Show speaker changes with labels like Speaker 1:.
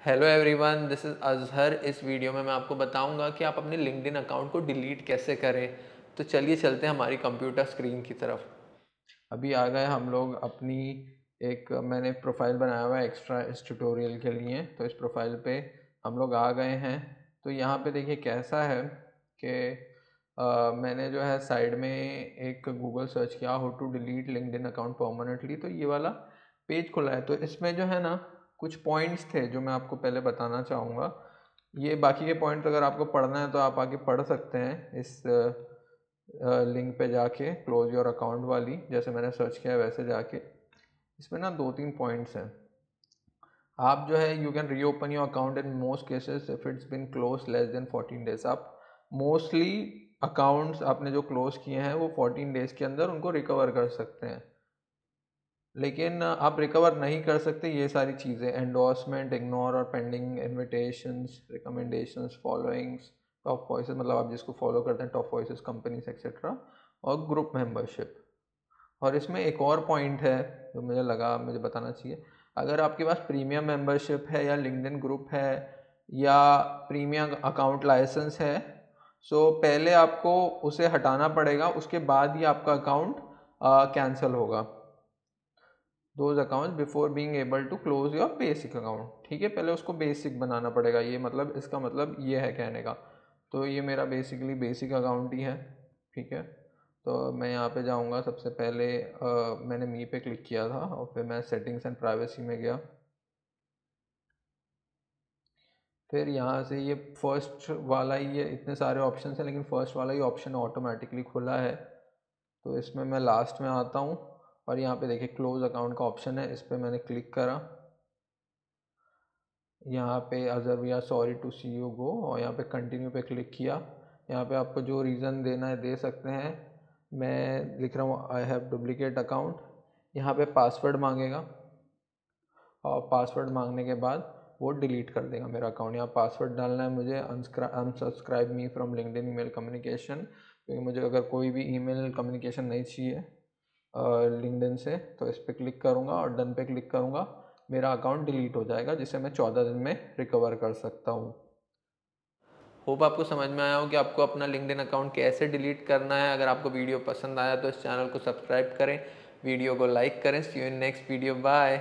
Speaker 1: Hello everyone this is Azhar इस video में मैं आपको बताऊँगा कि आप अपने लिंकडिन अकाउंट को डिलीट कैसे करें। तो चलिए चलते हैं हमारी कंप्यूटर स्क्रीन की तरफ़।
Speaker 2: अभी आ गए हम लोग अपनी एक, मैंने प्रोफ़ाइल बनाया हुआ है एक्स्ट्रा इस ट्यूटोरियल के लिए। तो इस प्रोफ़ाइल पे हम लोग आ गए हैं। तो यहाँ पे देखिए कैसा है कि मैंने जो है साइड में एक गूगल सर्च किया how to delete LinkedIn account permanently तो ये वाला पेज खुला है। तो इसमें जो है ना कुछ पॉइंट्स थे जो मैं आपको पहले बताना चाहूँगा। ये बाकी के पॉइंट्स अगर आपको पढ़ना है तो आप आगे पढ़ सकते हैं इस लिंक पे जाके क्लोज योर अकाउंट वाली, जैसे मैंने सर्च किया है वैसे जाके। इसमें ना दो तीन पॉइंट्स हैं। आप जो है you can reopen your account in most cases if it's been close less than fourteen days आप मोस्टली अकाउंट्स आपने जो क्लोज किए हैं वो फोर्टीन डेज़ के अंदर उनको रिकवर कर सकते हैं। लेकिन आप रिकवर नहीं कर सकते ये सारी चीज़ें एंडोर्समेंट इग्नोर और pending invitations recommendations followings top voice मतलब आप जिसको फॉलो करते हैं टॉप वॉइस कंपनीज़ एक्सेट्रा और ग्रुप मेंबरशिप और इसमें एक और पॉइंट है जो मुझे लगा मुझे बताना चाहिए। अगर आपके पास प्रीमियम मेंबरशिप है या लिंकडिन ग्रुप है या प्रीमियम अकाउंट लाइसेंस है सो पहले आपको उसे हटाना पड़ेगा, उसके बाद ही आपका अकाउंट कैंसिल होगा। Those account before being able to close your basic account ठीक है पहले उसको बेसिक बनाना पड़ेगा। ये मतलब इसका मतलब ये है कहने का। तो ये मेरा बेसिकली बेसिक अकाउंट ही है। ठीक है? तो मैं यहाँ पे जाऊँगा सबसे पहले आ, मैंने मी पे क्लिक किया था और फिर मैं सेटिंग्स एंड प्राइवेसी में गया। फिर यहाँ से ये फ़र्स्ट वाला ही ये इतने सारे ऑप्शन हैं लेकिन फ़र्स्ट वाला ही ऑप्शन ऑटोमेटिकली खुला है। तो इसमें मैं लास्ट में आता हूँ। और यहाँ पे देखिए क्लोज अकाउंट का ऑप्शन है, इस पर मैंने क्लिक करा। यहाँ पे Azhar we are sorry to see you go और यहाँ पे कंटिन्यू पे क्लिक किया। यहाँ पे आपको जो रीज़न देना है, दे सकते हैं। मैं लिख रहा हूँ आई हैव डुप्लीकेट अकाउंट यहाँ पे पासवर्ड मांगेगा। और पासवर्ड मांगने के बाद वो डिलीट कर देगा मेरा अकाउंट यहाँ पासवर्ड डालना है मुझे unsubscribe me from LinkedIn email communication क्योंकि मुझे अगर कोई भी ईमेल कम्युनिकेशन नहीं चाहिए लिंकडिन से तो इस पर क्लिक करूँगा और डन पे क्लिक करूँगा, मेरा अकाउंट डिलीट हो जाएगा, जिसे मैं चौदह दिन में रिकवर कर सकता हूँ।
Speaker 1: होप आपको समझ में आया हो कि आपको अपना लिंकडिन अकाउंट कैसे डिलीट करना है। अगर आपको वीडियो पसंद आया तो इस चैनल को सब्सक्राइब करें, वीडियो को लाइक करें। See you in next video bye